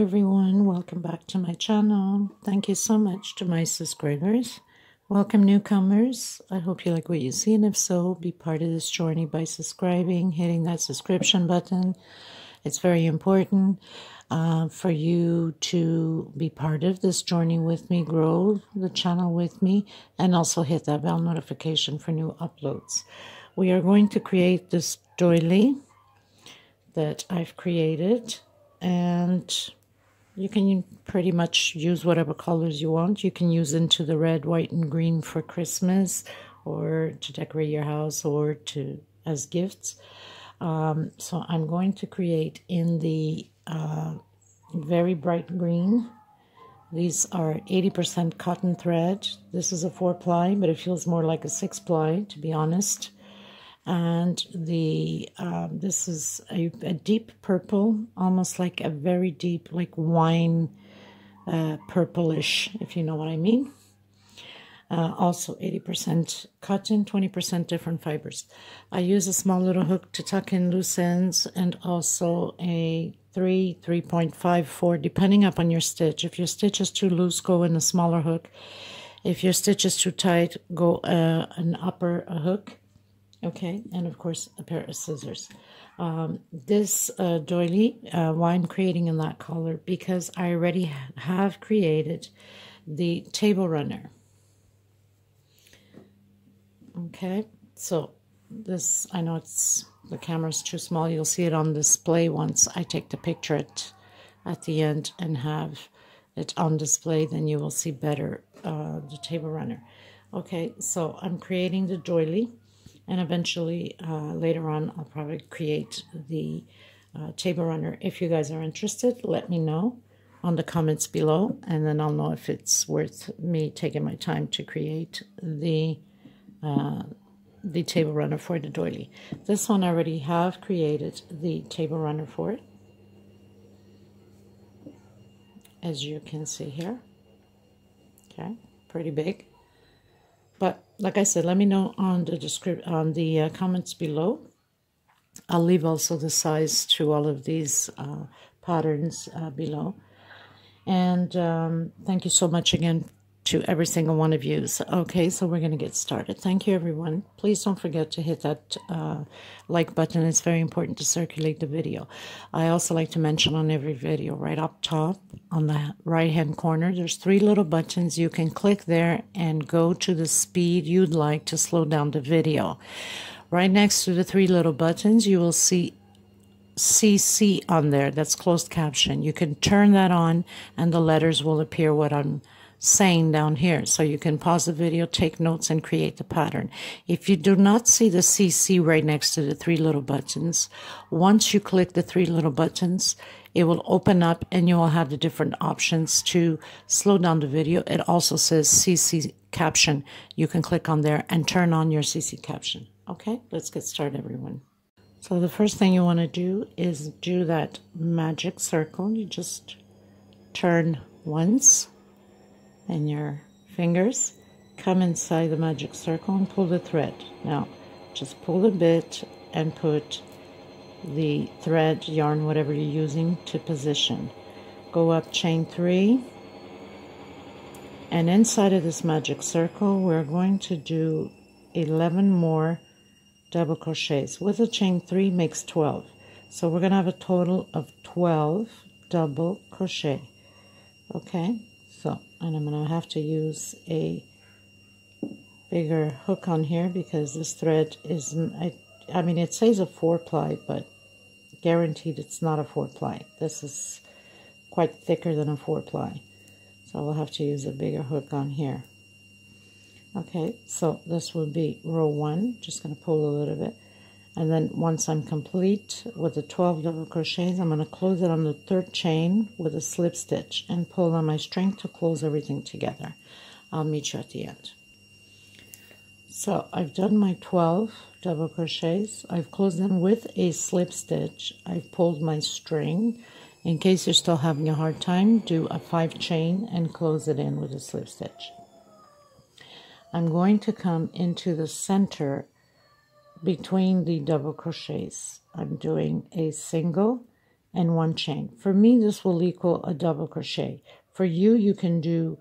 everyone welcome back to my channel. Thank you so much to my subscribers. Welcome newcomers. I hope you like what you see and if so be part of this journey by subscribing hitting that subscription button. It's very important uh, for you to be part of this journey with me grow the channel with me and also hit that bell notification for new uploads. We are going to create this doily that i've created and you can pretty much use whatever colors you want. You can use into the red, white, and green for Christmas or to decorate your house or to as gifts. Um, so I'm going to create in the uh, very bright green. These are 80% cotton thread. This is a four ply, but it feels more like a six ply, to be honest and the um, this is a, a, deep purple, almost like a very deep, like wine uh, purplish, if you know what I mean. Uh, also 80% cotton, 20% different fibers. I use a small little hook to tuck in loose ends and also a 3, 3.54, depending upon your stitch. If your stitch is too loose, go in a smaller hook. If your stitch is too tight, go uh, an upper hook okay and of course a pair of scissors. Um, this uh, doily uh, why I'm creating in that color because I already have created the table runner. Okay so this I know it's the camera's too small. You'll see it on display once I take the picture at, at the end and have it on display then you will see better uh, the table runner. Okay so I'm creating the doily and eventually uh, later on I'll probably create the uh, table runner. If you guys are interested, let me know on the comments below and then I'll know if it's worth me taking my time to create the uh, the table runner for the doily. This one I already have created the table runner for it as you can see here. Okay, pretty big. But like I said, let me know on the description on the uh, comments below. I'll leave also the size to all of these uh, patterns uh, below. And um, thank you so much again to every single one of you. So, okay, so we're going to get started. Thank you, everyone. Please don't forget to hit that uh, like button. It's very important to circulate the video. I also like to mention on every video, right up top on the right-hand corner, there's three little buttons. You can click there and go to the speed you'd like to slow down the video. Right next to the three little buttons, you will see CC on there. That's closed caption. You can turn that on and the letters will appear what I'm saying down here. So you can pause the video, take notes, and create the pattern. If you do not see the CC right next to the three little buttons, once you click the three little buttons, it will open up and you will have the different options to slow down the video. It also says CC caption. You can click on there and turn on your CC caption. Okay, let's get started, everyone. So the first thing you want to do is do that magic circle. You just turn once and your fingers come inside the magic circle and pull the thread. Now, just pull a bit and put the thread, yarn, whatever you're using to position. Go up chain three. And inside of this magic circle, we're going to do 11 more double crochets. With a chain three makes 12. So we're going to have a total of 12 double crochet. Okay? And I'm going to have to use a bigger hook on here because this thread is, I, I mean, it says a four ply, but guaranteed it's not a four ply. This is quite thicker than a four ply. So I'll have to use a bigger hook on here. Okay, so this would be row one. Just going to pull a little bit. And then once I'm complete with the 12 double crochets, I'm going to close it on the third chain with a slip stitch and pull on my string to close everything together. I'll meet you at the end. So I've done my 12 double crochets. I've closed them with a slip stitch. I've pulled my string. In case you're still having a hard time, do a 5 chain and close it in with a slip stitch. I'm going to come into the center between the double crochets. I'm doing a single and one chain. For me, this will equal a double crochet. For you, you can do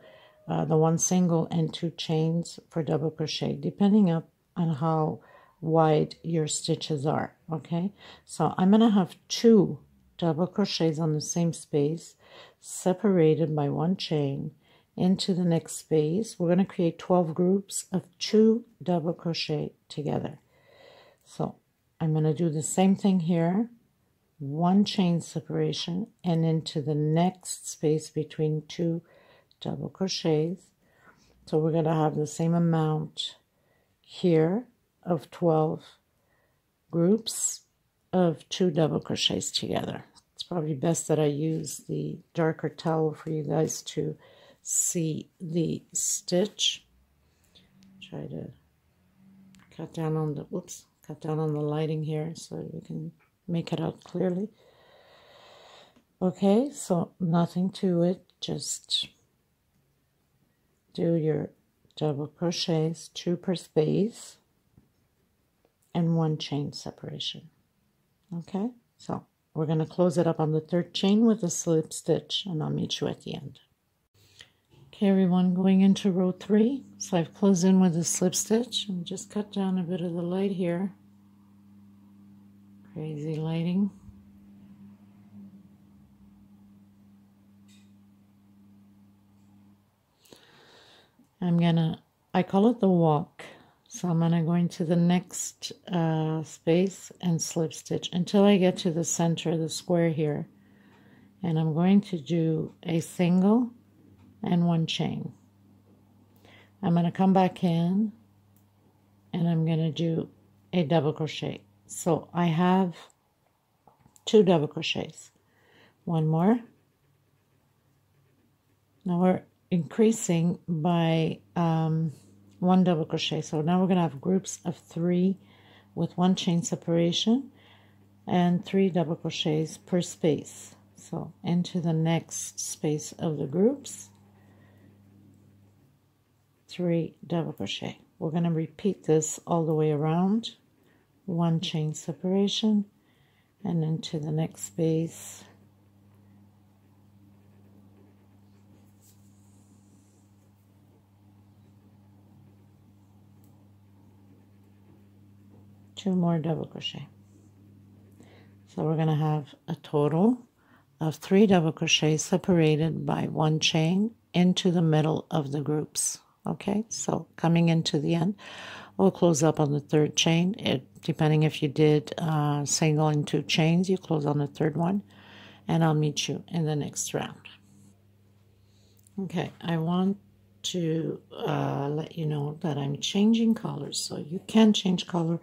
uh, the one single and two chains for double crochet, depending up on how wide your stitches are, okay? So I'm to have two double crochets on the same space, separated by one chain, into the next space. We're going to create 12 groups of two double crochet together. So I'm going to do the same thing here, one chain separation, and into the next space between two double crochets. So we're going to have the same amount here of 12 groups of two double crochets together. It's probably best that I use the darker towel for you guys to see the stitch. Try to cut down on the, whoops, cut down on the lighting here so you can make it out clearly. Okay, so nothing to it, just do your double crochets, two per space, and one chain separation. Okay, so we're going to close it up on the third chain with a slip stitch, and I'll meet you at the end. Okay, everyone, going into row three. So I've closed in with a slip stitch and just cut down a bit of the light here. Crazy lighting. I'm gonna, I call it the walk. So I'm gonna go into the next uh, space and slip stitch until I get to the center of the square here. And I'm going to do a single and one chain. I'm going to come back in and I'm going to do a double crochet. So I have two double crochets. One more. Now we're increasing by um, one double crochet. So now we're going to have groups of three with one chain separation and three double crochets per space. So into the next space of the groups three double crochet. We're going to repeat this all the way around. One chain separation and into the next space. Two more double crochet. So we're going to have a total of three double crochets separated by one chain into the middle of the groups. Okay, so coming into the end, we'll close up on the third chain. It, depending if you did uh, single and two chains, you close on the third one, and I'll meet you in the next round. Okay, I want to uh, let you know that I'm changing colors, so you can change color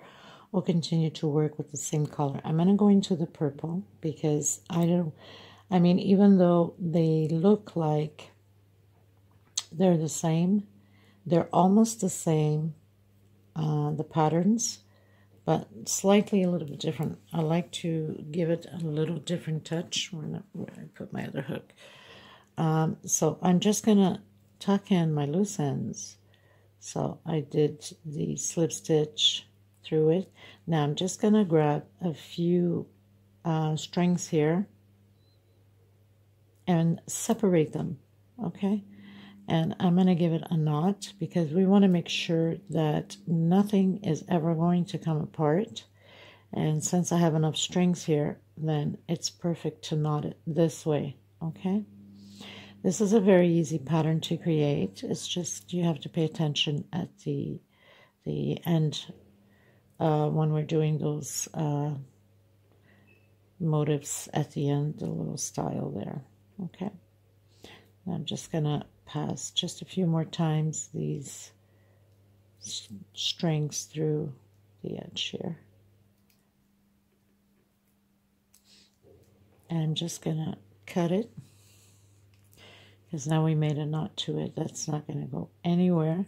or continue to work with the same color. I'm going to go into the purple because I don't, I mean, even though they look like they're the same, they're almost the same, uh, the patterns, but slightly a little bit different. I like to give it a little different touch when I put my other hook. Um, so I'm just going to tuck in my loose ends. So I did the slip stitch through it. Now I'm just going to grab a few uh, strings here and separate them, okay? And I'm going to give it a knot because we want to make sure that nothing is ever going to come apart. And since I have enough strings here, then it's perfect to knot it this way, okay? This is a very easy pattern to create. It's just you have to pay attention at the, the end uh, when we're doing those uh, motifs at the end, the little style there, okay? I'm just going to pass just a few more times these strings through the edge here. And I'm just going to cut it because now we made a knot to it. That's not going to go anywhere.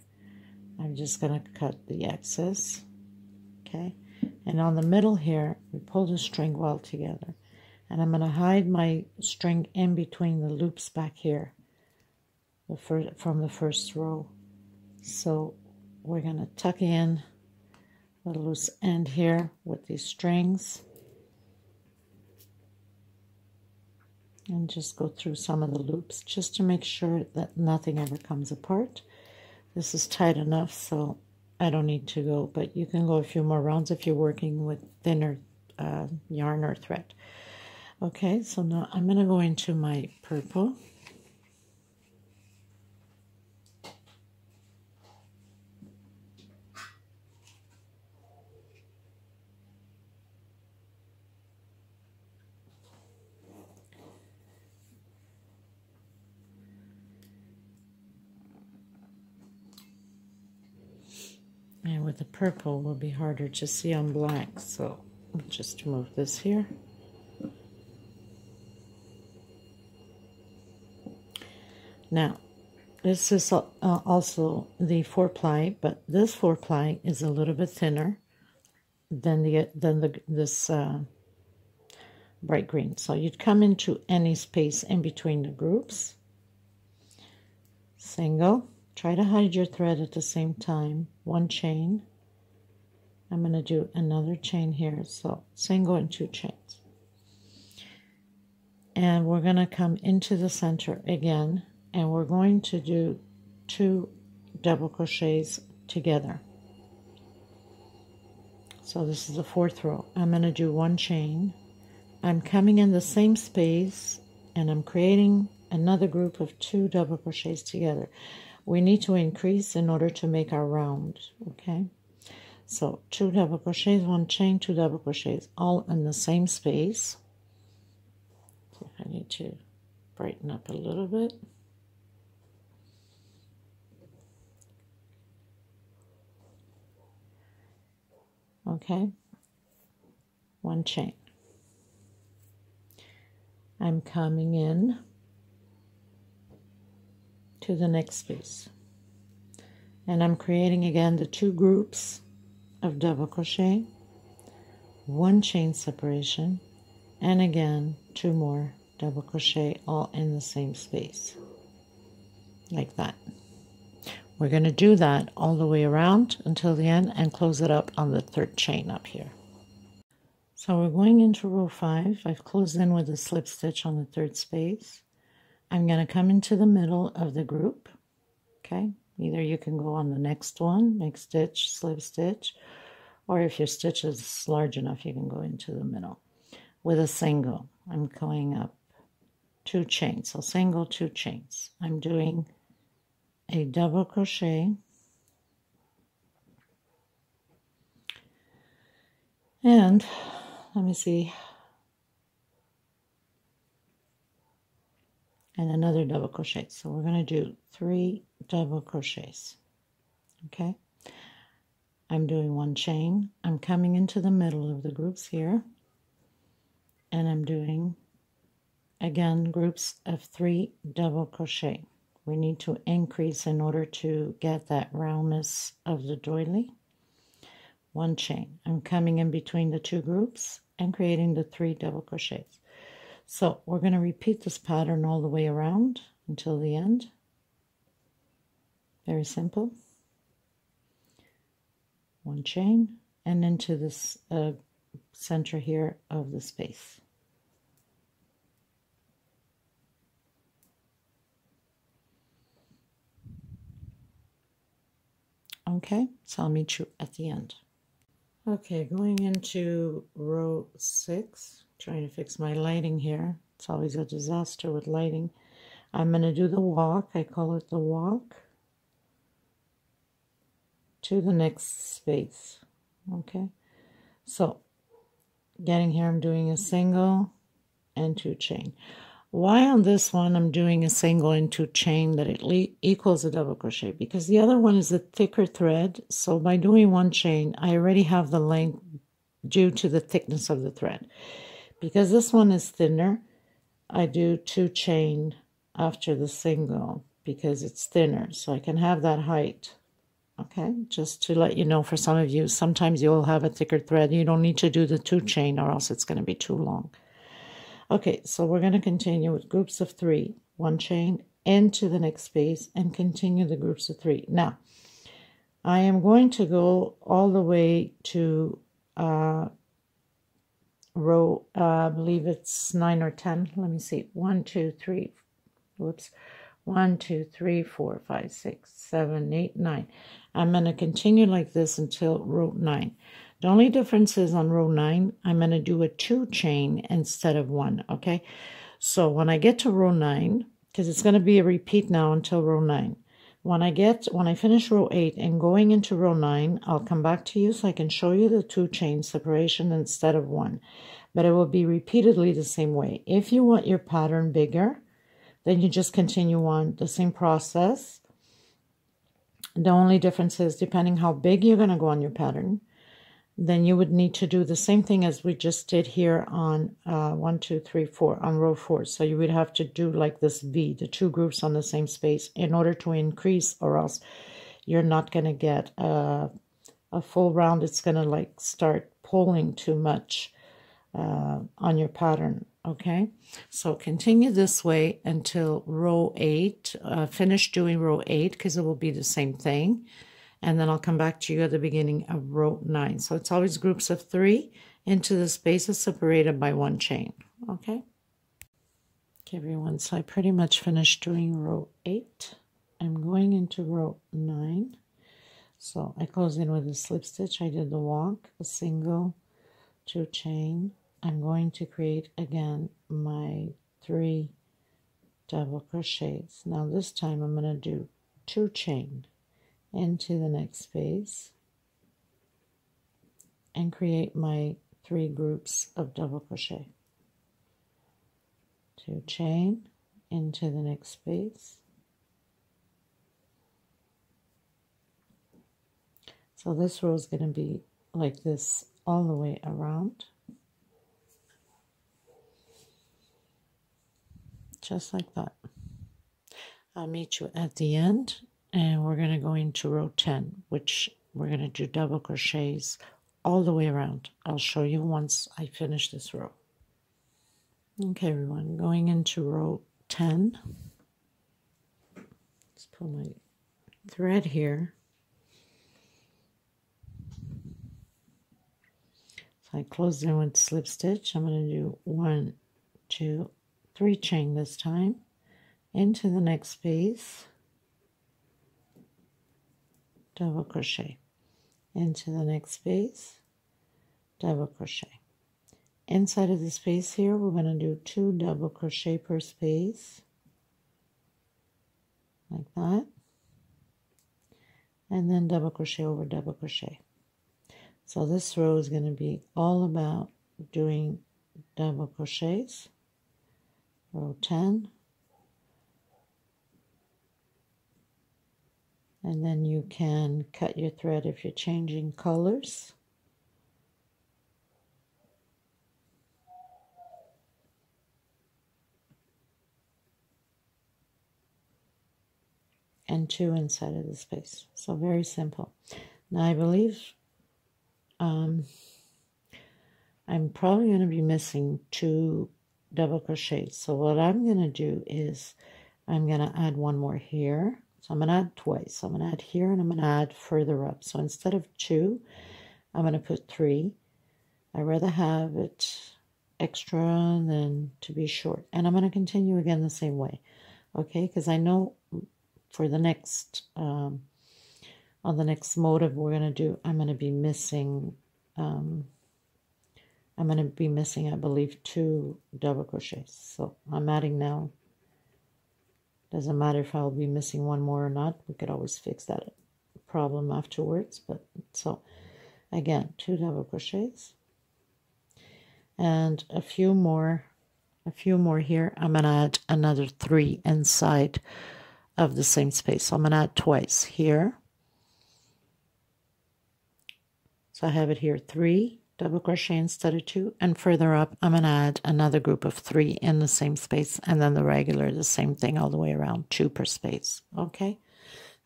I'm just going to cut the excess. Okay. And on the middle here, we pull the string well together. And I'm going to hide my string in between the loops back here the first, from the first row. So we're going to tuck in the loose end here with these strings. and just go through some of the loops just to make sure that nothing ever comes apart. This is tight enough so I don't need to go, but you can go a few more rounds if you're working with thinner uh, yarn or thread. Okay, so now I'm going to go into my purple. Purple will be harder to see on black, so just move this here. Now, this is uh, also the four ply, but this four ply is a little bit thinner than the than the this uh, bright green. So you'd come into any space in between the groups. Single. Try to hide your thread at the same time. One chain. I'm going to do another chain here. So single and two chains. And we're going to come into the center again and we're going to do two double crochets together. So this is the fourth row. I'm going to do one chain. I'm coming in the same space and I'm creating another group of two double crochets together. We need to increase in order to make our round, okay? So two double crochets, one chain, two double crochets, all in the same space. So I need to brighten up a little bit. okay one chain I'm coming in to the next space and I'm creating again the two groups of double crochet one chain separation and again two more double crochet all in the same space like that we're going to do that all the way around until the end and close it up on the third chain up here. So we're going into row 5. I've closed in with a slip stitch on the third space. I'm going to come into the middle of the group. Okay, either you can go on the next one, make stitch, slip stitch, or if your stitch is large enough, you can go into the middle. With a single, I'm going up two chains. So single, two chains. I'm doing a double crochet and let me see and another double crochet so we're going to do three double crochets okay I'm doing one chain I'm coming into the middle of the groups here and I'm doing again groups of three double crochet we need to increase in order to get that roundness of the doily. One chain. I'm coming in between the two groups and creating the three double crochets. So we're going to repeat this pattern all the way around until the end. Very simple. One chain and into this uh, center here of the space. Okay, so I'll meet you at the end. Okay, going into row six, trying to fix my lighting here. It's always a disaster with lighting. I'm going to do the walk. I call it the walk to the next space. Okay, so getting here, I'm doing a single and two chain. Why on this one I'm doing a single and two chain that it equals a double crochet? Because the other one is a thicker thread. So by doing one chain, I already have the length due to the thickness of the thread. Because this one is thinner, I do two chain after the single because it's thinner. So I can have that height. Okay, just to let you know for some of you, sometimes you'll have a thicker thread. You don't need to do the two chain or else it's going to be too long. Okay, so we're going to continue with groups of three, one chain into the next space and continue the groups of three. Now, I am going to go all the way to uh, row, uh, I believe it's 9 or 10. Let me see. One, two, three. whoops. One, two, three, four, five, six, seven, eight, nine. I'm going to continue like this until row 9. The only difference is on row 9, I'm going to do a 2 chain instead of 1, okay? So when I get to row 9, because it's going to be a repeat now until row 9, when I get, when I finish row 8 and going into row 9, I'll come back to you so I can show you the 2 chain separation instead of 1. But it will be repeatedly the same way. If you want your pattern bigger, then you just continue on the same process. The only difference is depending how big you're going to go on your pattern, then you would need to do the same thing as we just did here on uh, one, two, three, four, on row four. So you would have to do like this V, the two groups on the same space in order to increase or else you're not going to get a, a full round. It's going to like start pulling too much uh, on your pattern. Okay, so continue this way until row 8. Uh, finish doing row 8 because it will be the same thing. And then I'll come back to you at the beginning of row 9. So it's always groups of 3 into the spaces separated by one chain. Okay? Okay, everyone. So I pretty much finished doing row 8. I'm going into row 9. So I close in with a slip stitch. I did the walk, a single, two chain, I'm going to create again my three double crochets. Now this time I'm going to do two chain into the next space and create my three groups of double crochet. Two chain into the next space. So this row is going to be like this all the way around. just like that. I'll meet you at the end and we're going to go into row 10, which we're going to do double crochets all the way around. I'll show you once I finish this row. Okay, everyone, going into row 10. Let's pull my thread here. So I close in with slip stitch. I'm going to do one, two, three chain this time into the next space double crochet. Into the next space. Double crochet. Inside of the space here we're going to do two double crochet per space. Like that. And then double crochet over double crochet. So this row is going to be all about doing double crochets. Row 10 and then you can cut your thread if you're changing colors and two inside of the space so very simple now I believe um, I'm probably going to be missing two double crochets. So what I'm going to do is I'm going to add one more here. So I'm going to add twice. I'm going to add here and I'm going to add further up. So instead of two, I'm going to put three. I'd rather have it extra than to be short. And I'm going to continue again the same way. Okay, because I know for the next, um, on the next motive we're going to do, I'm going to be missing um, I'm going to be missing, I believe, two double crochets. So I'm adding now. Doesn't matter if I'll be missing one more or not. We could always fix that problem afterwards. But so again, two double crochets and a few more, a few more here. I'm going to add another three inside of the same space. So I'm going to add twice here. So I have it here three double crochet instead of two. And further up I'm going to add another group of three in the same space and then the regular the same thing all the way around two per space okay?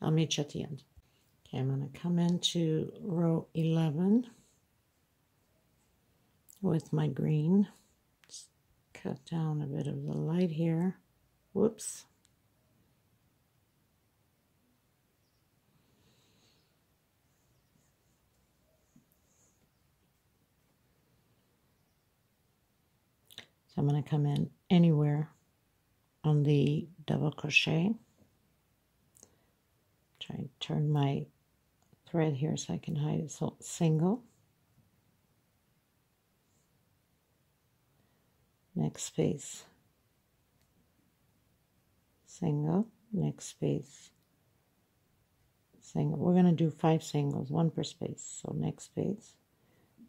I'll meet you at the end. Okay I'm going to come into row 11 with my green. Just cut down a bit of the light here. Whoops So I'm going to come in anywhere on the double crochet. Try and turn my thread here so I can hide it. So single. Next space. Single. Next space. Single. We're going to do five singles, one per space. So next space.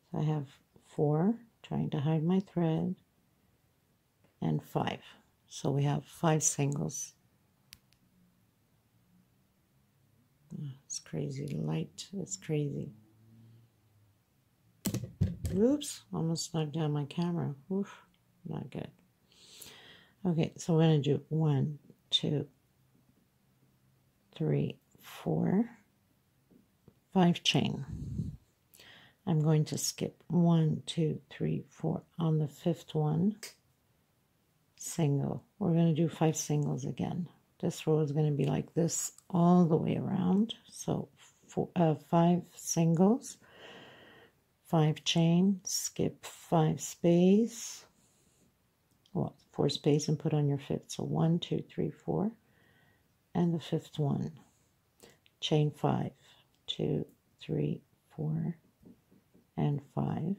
So I have four, trying to hide my thread, and five. So we have five singles. Oh, it's crazy. light It's crazy. Oops, almost knocked down my camera. Oof, not good. Okay, so we're going to do one, two, three, four, five chain. I'm going to skip one, two, three, four on the fifth one. Single. We're going to do five singles again. This row is going to be like this all the way around. So four, uh, five singles, five chain, skip five space, well, four space and put on your fifth. So one, two, three, four, and the fifth one. Chain five, two, three, four, and 5.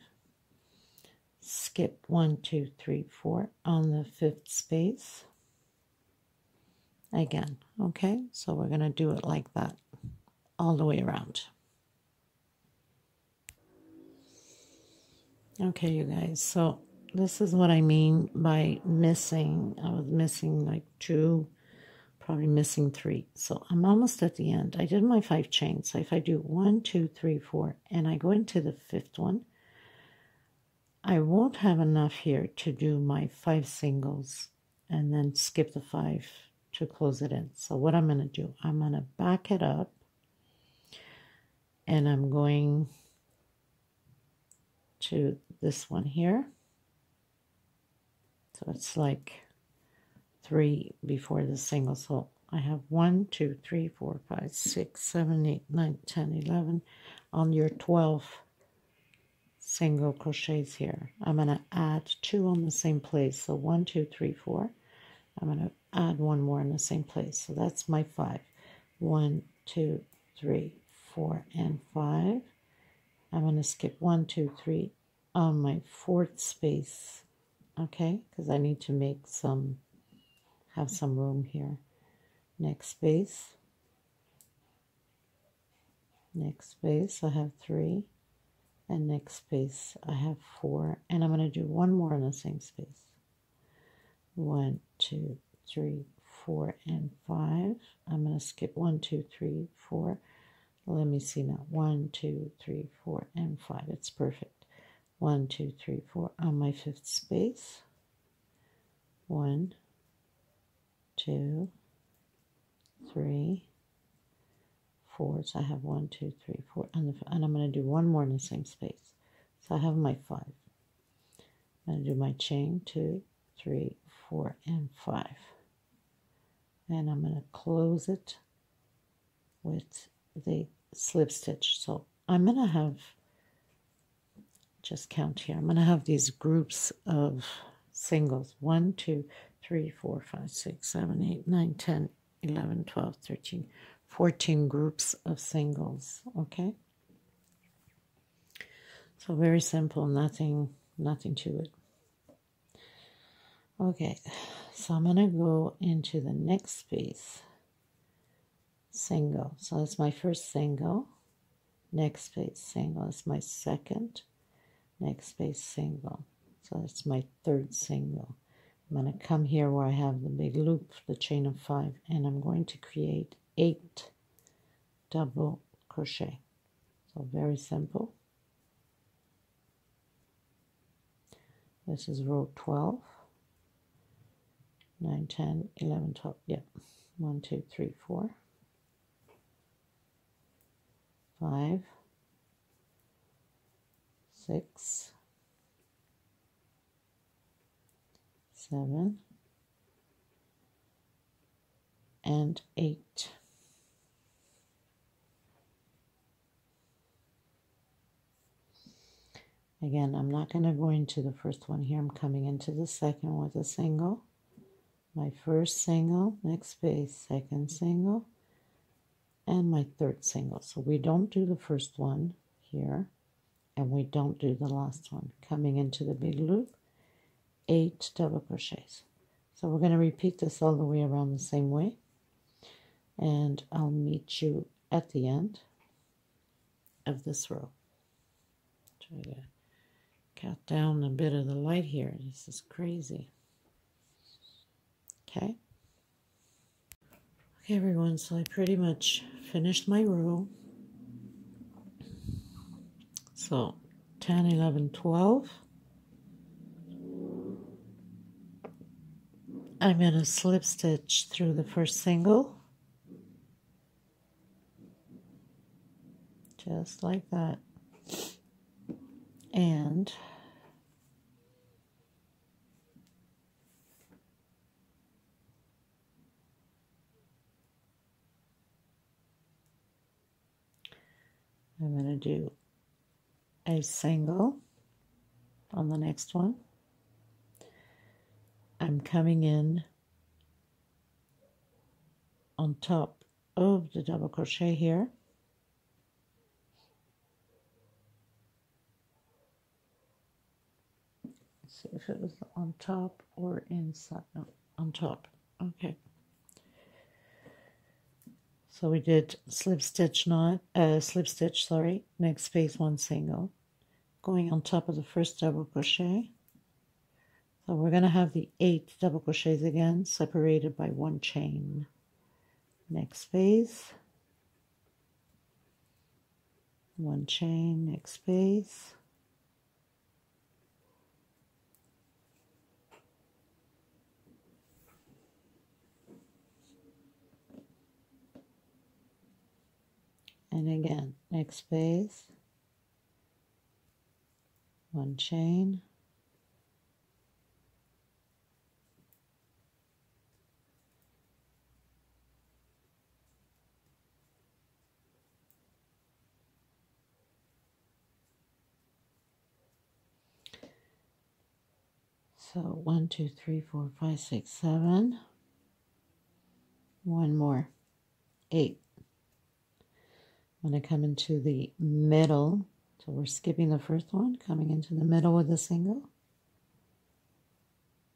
Skip one, two, three, four on the fifth space. Again, okay? So we're going to do it like that all the way around. Okay, you guys, so this is what I mean by missing. I was missing like two probably missing three. So I'm almost at the end. I did my five chains. So if I do one, two, three, four, and I go into the fifth one, I won't have enough here to do my five singles and then skip the five to close it in. So what I'm going to do, I'm going to back it up and I'm going to this one here. So it's like three before the single. So I have one, two, three, four, five, six, seven, eight, nine, ten, eleven. On your 12 single crochets here, I'm going to add two on the same place. So one, two, three, four. I'm going to add one more in the same place. So that's my five. One, two, three, four, and five. I'm going to skip one, two, three on my fourth space. Okay, because I need to make some have some room here. Next space. Next space, I have three. And next space, I have four. And I'm going to do one more in the same space. One, two, three, four, and five. I'm going to skip one, two, three, four. Let me see now. One, two, three, four, and five. It's perfect. One, two, three, four on my fifth space. One, two, three, four. So I have one, two, three, four, and, the, and I'm going to do one more in the same space. So I have my five. I'm going to do my chain, two, three, four, and five. And I'm going to close it with the slip stitch. So I'm going to have, just count here, I'm going to have these groups of singles. One, two, 3, 4, 5, 6, 7, 8, 9, 10, 11, 12, 13, 14 groups of singles, okay? So very simple, nothing, nothing to it. Okay, so I'm going to go into the next space, single. So that's my first single. Next space, single. That's my second. Next space, single. So that's my third single. I'm going to come here where I have the big loop, the chain of five, and I'm going to create eight double crochet. So very simple. This is row 12, 9, 10, 11, 12, yep. 1, 2, 3, 4, 5, 6, seven, and eight. Again, I'm not going to go into the first one here. I'm coming into the second with a single. My first single, next space, second single, and my third single. So we don't do the first one here, and we don't do the last one. Coming into the big loop, eight double crochets. So we're going to repeat this all the way around the same way. And I'll meet you at the end of this row. Try to cut down a bit of the light here. This is crazy. Okay. Okay, everyone, so I pretty much finished my row. So 10, 11, 12. I'm going to slip stitch through the first single. Just like that. And I'm going to do a single on the next one. I'm coming in on top of the double crochet here. See if it was on top or inside. No, on top. Okay. So we did slip stitch knot, uh, slip stitch, sorry, next space one single, going on top of the first double crochet. So we're going to have the eight double crochets again, separated by one chain. Next space, one chain, next space. And again next space one chain So one, two, three, four, five, six, seven. One more. Eight. I'm going to come into the middle. So we're skipping the first one, coming into the middle with a single.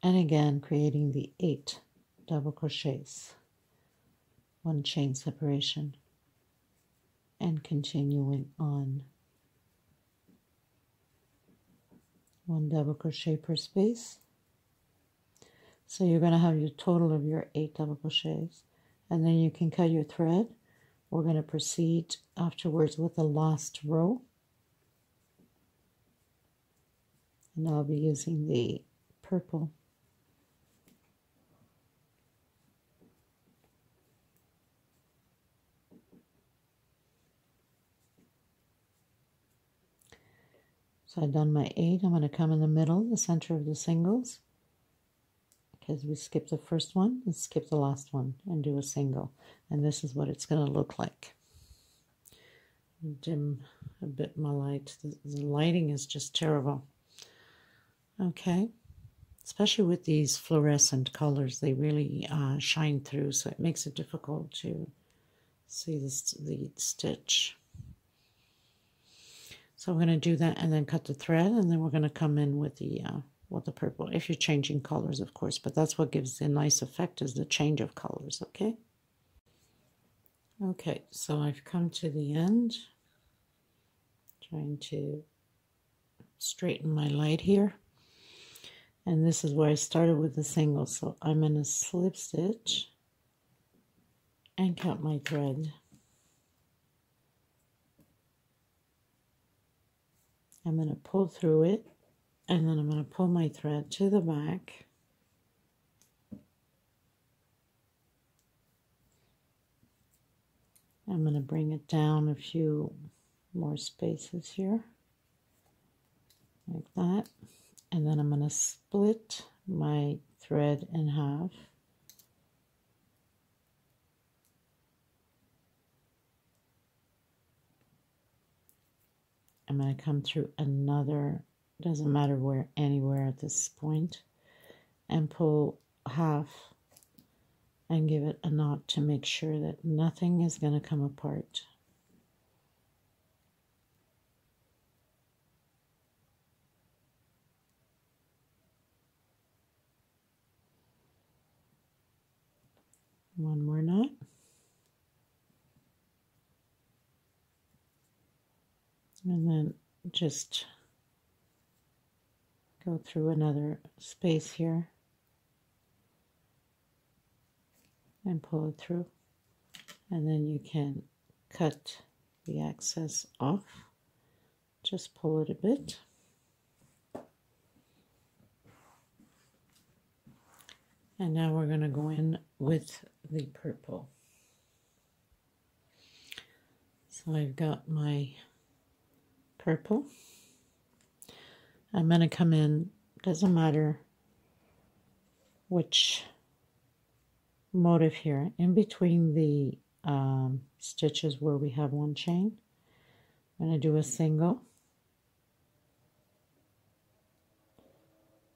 And again, creating the eight double crochets. One chain separation. And continuing on. One double crochet per space. So you're going to have your total of your eight double crochets. And then you can cut your thread we're going to proceed afterwards with the last row. And I'll be using the purple. So I've done my eight. I'm going to come in the middle, the center of the singles because we skip the first one and skip the last one and do a single. And this is what it's going to look like. Dim a bit my light. The, the lighting is just terrible. Okay. Especially with these fluorescent colors, they really uh, shine through, so it makes it difficult to see this, the stitch. So we're going to do that and then cut the thread, and then we're going to come in with the uh, with the purple if you're changing colors of course but that's what gives the nice effect is the change of colors okay? Okay so I've come to the end. Trying to straighten my light here. And this is where I started with the single so I'm going to slip stitch and cut my thread. I'm going to pull through it and then I'm going to pull my thread to the back. I'm going to bring it down a few more spaces here like that. And then I'm going to split my thread in half. I'm going to come through another doesn't matter where, anywhere at this point, and pull half and give it a knot to make sure that nothing is going to come apart. One more knot. And then just go through another space here. And pull it through. And then you can cut the excess off. Just pull it a bit. And now we're going to go in with the purple. So I've got my purple I'm going to come in doesn't matter which motive here in between the um, stitches where we have one chain. I'm going to do a single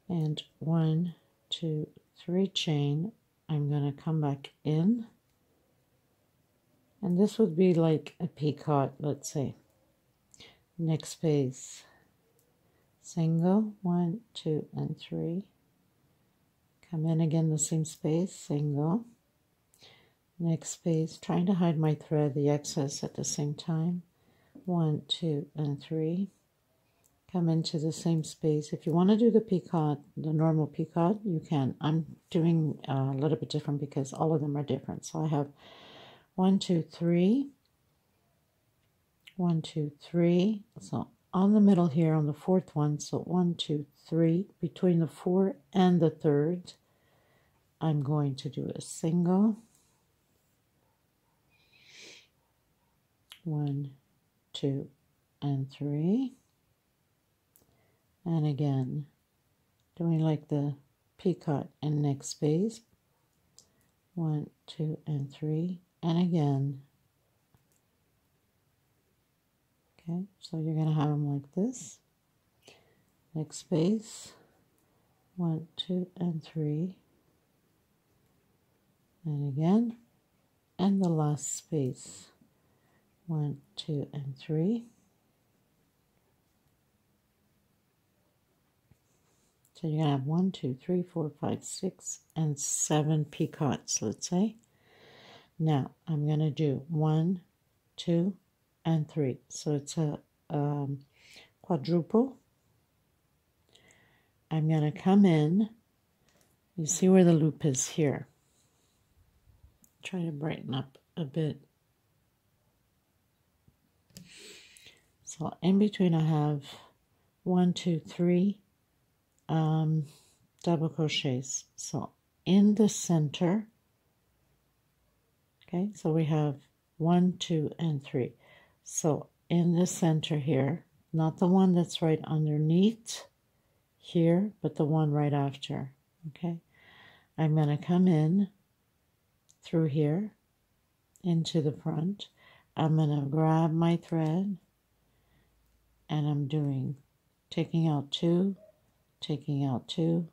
and one, two, three chain. I'm going to come back in and this would be like a picot, let's say. Next space, single, one, two, and three Come in again the same space, single. Next space, trying to hide my thread, the excess at the same time. One, two, and three. Come into the same space. If you want to do the picot, the normal picot, you can. I'm doing uh, a little bit different because all of them are different. So I have one, two, three. One, two, three. So on the middle here on the fourth one. So one, two, three. Between the four and the third, I'm going to do a single. One, two, and three. And again, doing like the picot in next space. One, two, and three. And again, Okay, so you're going to have them like this. Next space, one, two, and three. And again, and the last space, one, two, and three. So you're going to have one, two, three, four, five, six, and seven picots, let's say. Now, I'm going to do one, two, and 3. So it's a um, quadruple. I'm going to come in. You see where the loop is here. Try to brighten up a bit. So in between I have one, two, three um, double crochets. So in the center, okay, so we have one, two, and three. So in the center here, not the one that's right underneath here, but the one right after, okay? I'm going to come in through here into the front. I'm going to grab my thread and I'm doing taking out two, taking out two,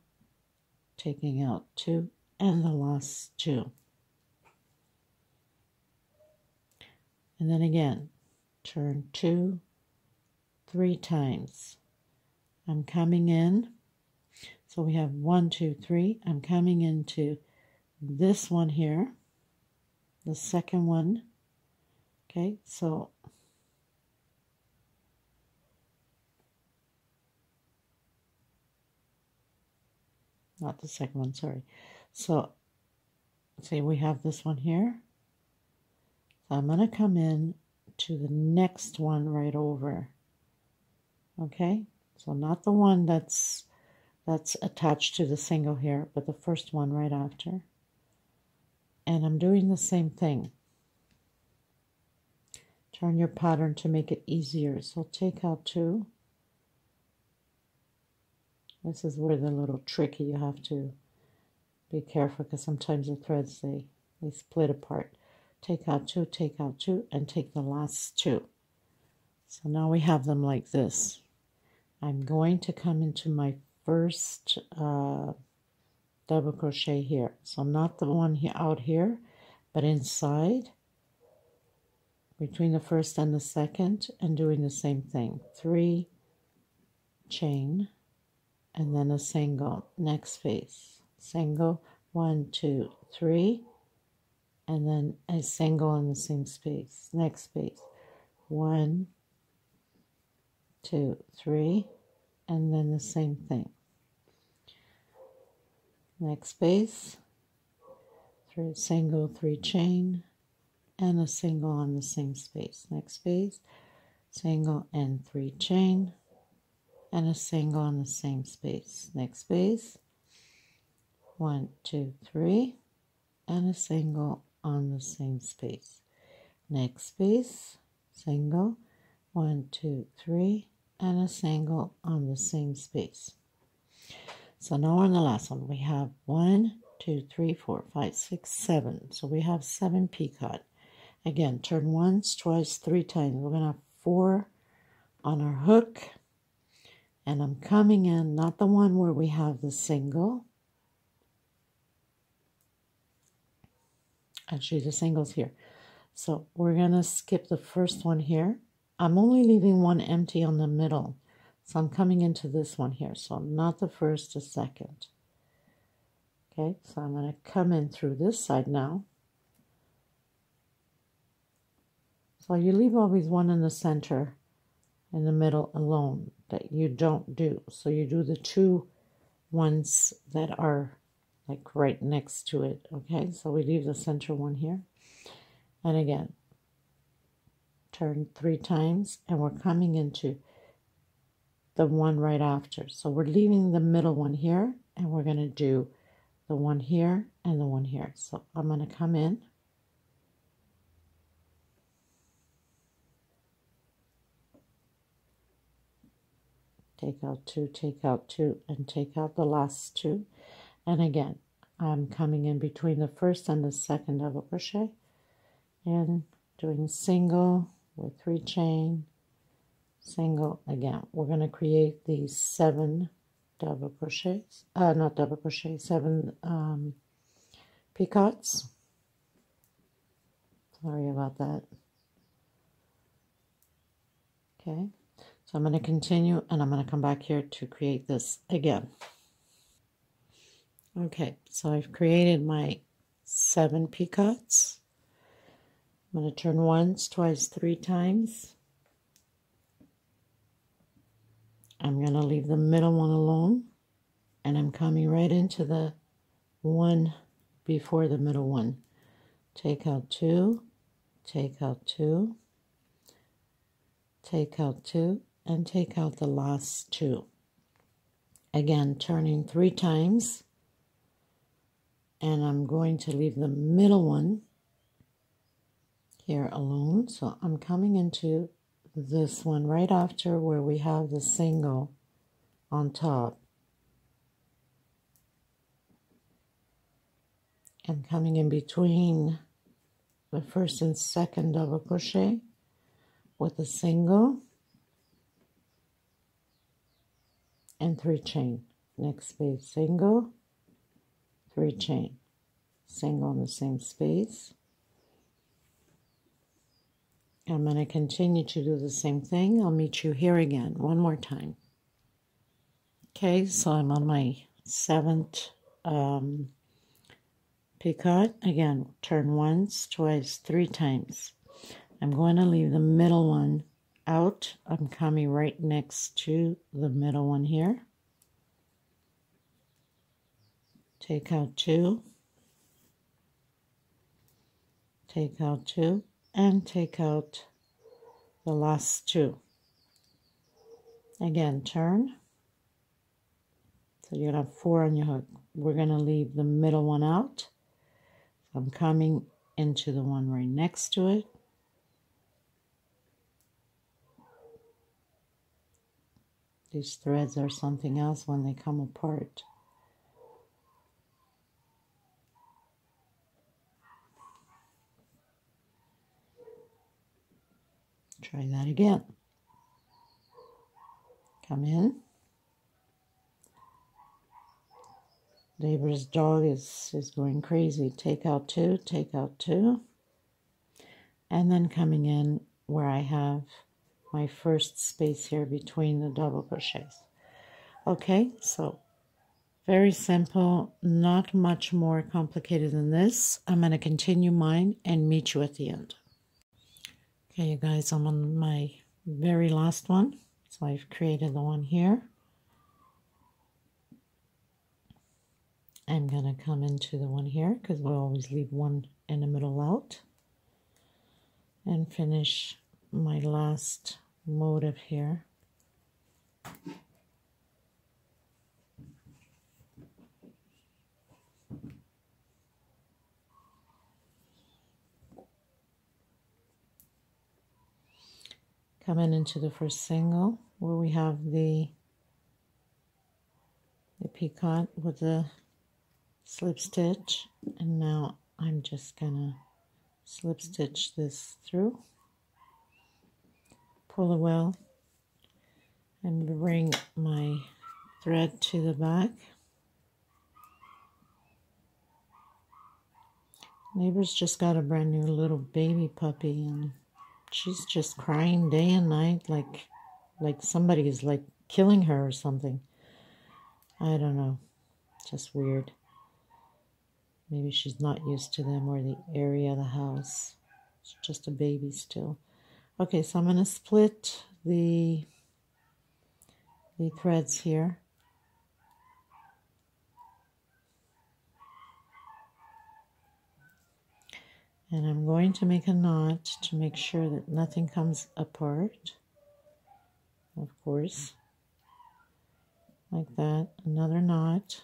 taking out two, and the last two. And then again, turn two, three times. I'm coming in. So we have one, two, three. I'm coming into this one here, the second one. Okay, so not the second one, sorry. So, see, we have this one here. So I'm going to come in to the next one right over. Okay, so not the one that's that's attached to the single here, but the first one right after. And I'm doing the same thing. Turn your pattern to make it easier. So take out two. This is where the little tricky you have to be careful because sometimes the threads they, they split apart take out two, take out two, and take the last two. So now we have them like this. I'm going to come into my first uh, double crochet here. So not the one here out here, but inside between the first and the second and doing the same thing. Three chain and then a single next space. Single, one, two, three, and then a single in the same space. Next space. One, two, three, and then the same thing. Next space, three single, three chain, and a single on the same space. Next space, single and three chain, and a single on the same space. Next space, one, two, three, and a single on the same space. Next space, single, one, two, three, and a single on the same space. So now on the last one, we have one, two, three, four, five, six, seven. So we have seven picot. Again, turn once, twice, three times. We're to have four on our hook. And I'm coming in, not the one where we have the single. Actually, the single's here. So we're going to skip the first one here. I'm only leaving one empty on the middle. So I'm coming into this one here. So not the first, the second. Okay, so I'm going to come in through this side now. So you leave always one in the center, in the middle alone that you don't do. So you do the two ones that are like right next to it. Okay, so we leave the center one here. And again, turn three times and we're coming into the one right after. So we're leaving the middle one here and we're going to do the one here and the one here. So I'm going to come in. Take out two, take out two, and take out the last two. And again, I'm coming in between the first and the second double crochet and doing single with three chain, single again. We're going to create these seven double crochets, uh, not double crochet, seven um, picots. Sorry about that. Okay, so I'm going to continue and I'm going to come back here to create this again. Okay, so I've created my seven picots. I'm going to turn once, twice, three times. I'm going to leave the middle one alone. And I'm coming right into the one before the middle one. Take out two, take out two, take out two, and take out the last two. Again, turning three times. And I'm going to leave the middle one here alone. So I'm coming into this one right after where we have the single on top. And coming in between the first and second double crochet with a single and three chain. Next space, single, three chain, single in the same space, I'm going to continue to do the same thing. I'll meet you here again one more time. Okay, so I'm on my seventh um, picot. Again, turn once, twice, three times. I'm going to leave the middle one out. I'm coming right next to the middle one here. Take out two. Take out two and take out the last two. Again, turn. So you're going to have four on your hook. We're going to leave the middle one out. I'm coming into the one right next to it. These threads are something else when they come apart. Try that again. come in. Neighbor's dog is, is going crazy. Take out two, take out two. And then coming in where I have my first space here between the double crochets. Okay, so very simple, not much more complicated than this. I'm going to continue mine and meet you at the end. Okay, you guys, I'm on my very last one. So I've created the one here. I'm going to come into the one here because we'll always leave one in the middle out. And finish my last motive here. Coming into the first single where we have the the picot with the slip stitch. And now I'm just gonna slip stitch this through pull the well and bring my thread to the back. Neighbor's just got a brand new little baby puppy and she's just crying day and night like like somebody is like killing her or something. I don't know. Just weird. Maybe she's not used to them or the area of the house. It's just a baby still. Okay, so I'm going to split the the threads here. And I'm going to make a knot to make sure that nothing comes apart of course. Like that. Another knot.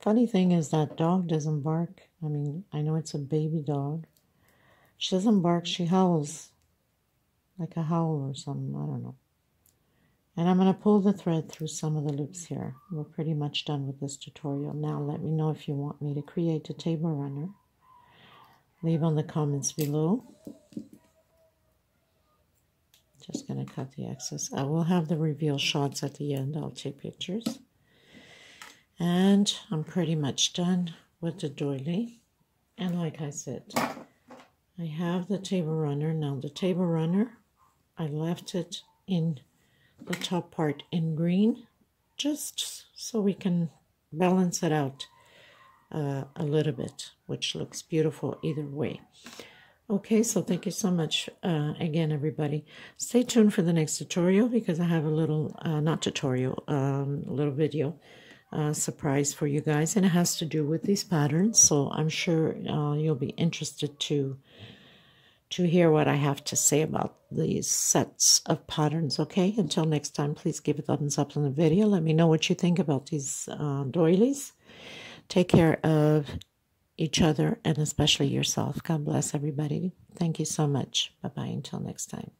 Funny thing is that dog doesn't bark. I mean I know it's a baby dog. She doesn't bark. She howls like a howl or something. I don't know and I'm going to pull the thread through some of the loops here. We're pretty much done with this tutorial. Now let me know if you want me to create a table runner. Leave on the comments below. Just going to cut the excess. I will have the reveal shots at the end. I'll take pictures. And I'm pretty much done with the doily. And like I said, I have the table runner. Now the table runner, I left it in the top part in green just so we can balance it out uh, a little bit, which looks beautiful either way. Okay, so thank you so much uh, again, everybody. Stay tuned for the next tutorial because I have a little, uh, not tutorial, um, a little video uh, surprise for you guys. And it has to do with these patterns, so I'm sure uh, you'll be interested to to hear what I have to say about these sets of patterns, okay? Until next time, please give a thumbs up on the video. Let me know what you think about these uh, doilies. Take care of each other and especially yourself. God bless everybody. Thank you so much. Bye-bye until next time.